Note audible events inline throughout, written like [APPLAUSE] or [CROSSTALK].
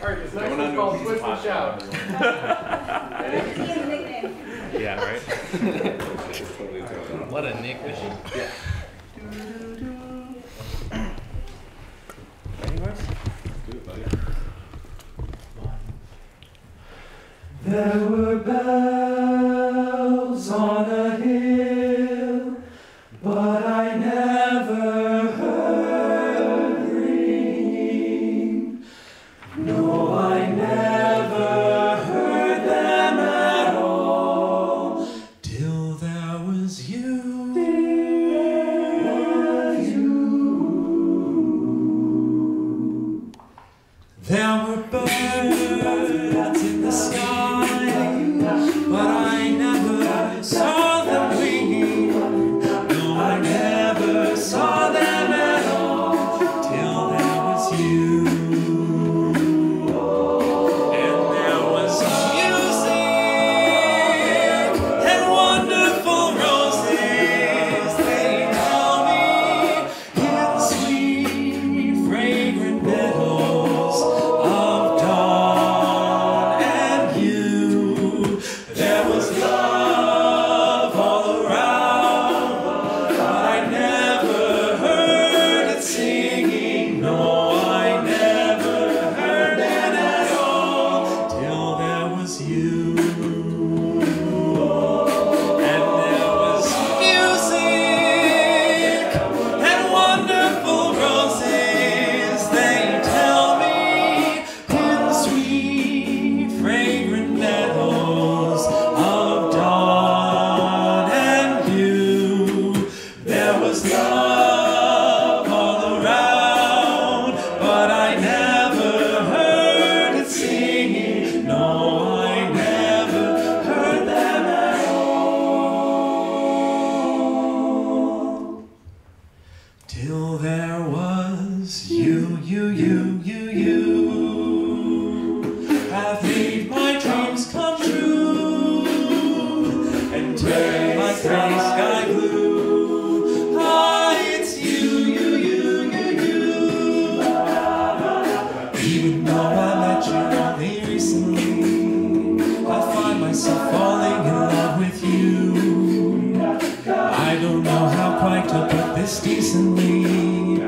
Alright, this next Going one's onto a called piece Twist and Shout. Yeah, right? Totally totally. What a nickname. Yeah. Ready, boys? Do it, buddy. There were bells There was you, you, you, you, you. Have made my dreams come true and turned my gray sky blue. Ah, it's you, you, you, you, you. Even though I met you only recently, I find myself falling in love with you. I don't know how quite to decently,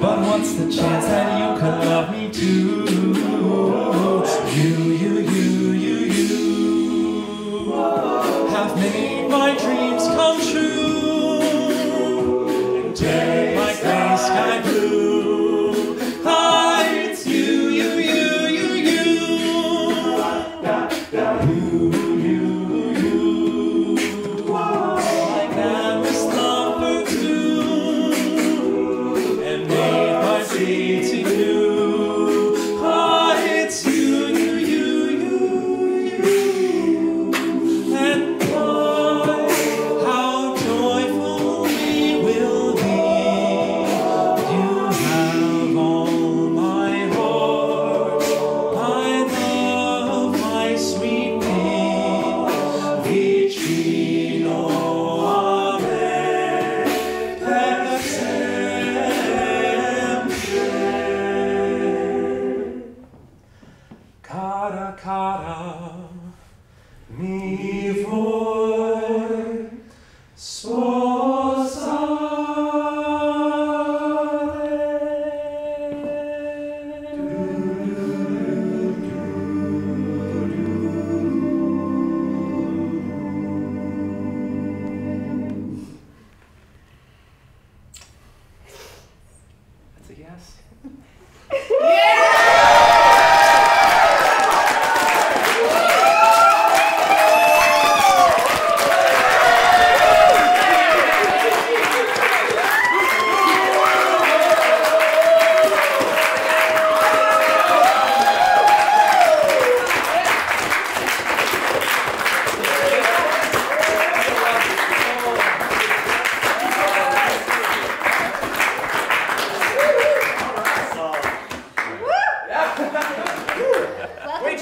but what's the chance that you could love me too? Anew. That's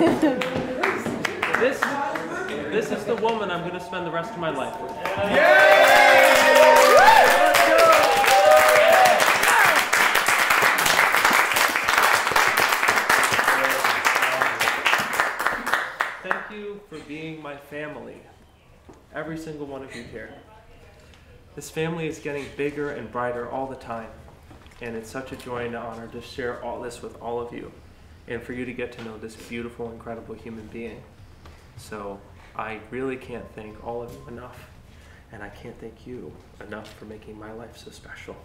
This, this is the woman I'm going to spend the rest of my life with. Thank you for being my family. Every single one of you here. This family is getting bigger and brighter all the time. And it's such a joy and honor to share all this with all of you and for you to get to know this beautiful, incredible human being. So I really can't thank all of you enough. And I can't thank you enough for making my life so special.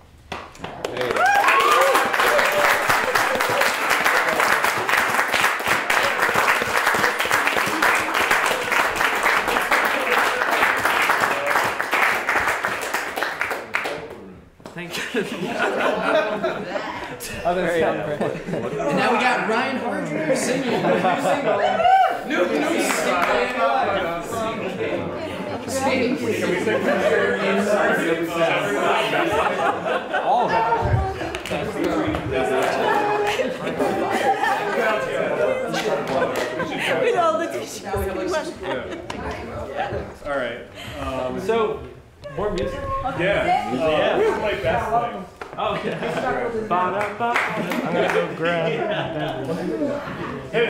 Thank you. [LAUGHS] [LAUGHS] Very, uh, And now we got Ryan Harder singing. New single. New, new all. With all the tissues. All right. Um, So, more music. yeah. Uh, this is my best thing. Oh, yeah. Ba-da-ba. I'm gonna go grab.